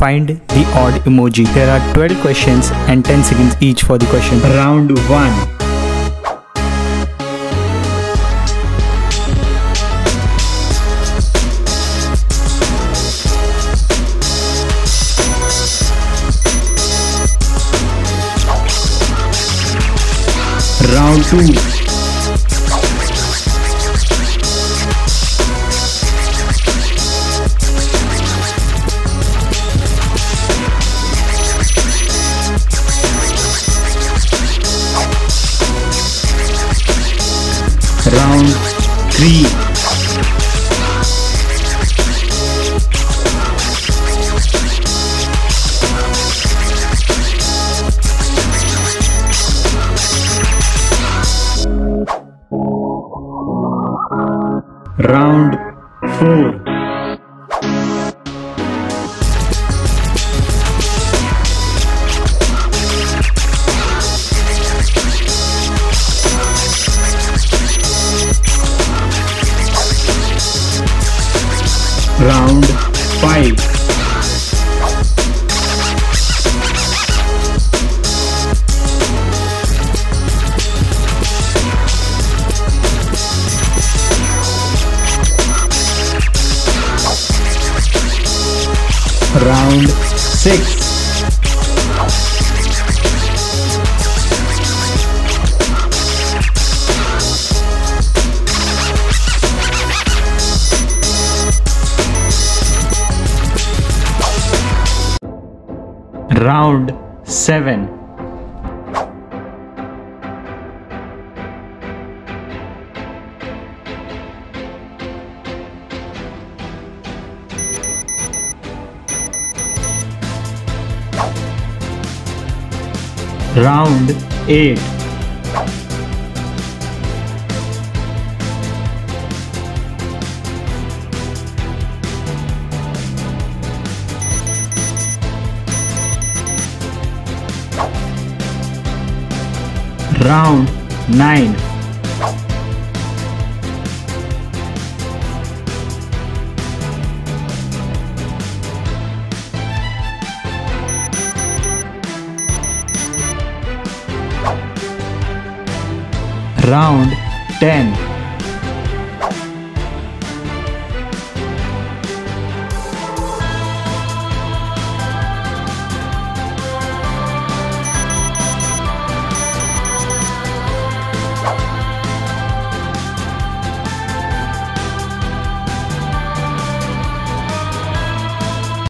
Find the odd emoji. There are 12 questions and 10 seconds each for the question. Round 1. Round 2. Round 3. Round 4. 5. Round 6. Round 7. Round 8. Round 9. Round 10.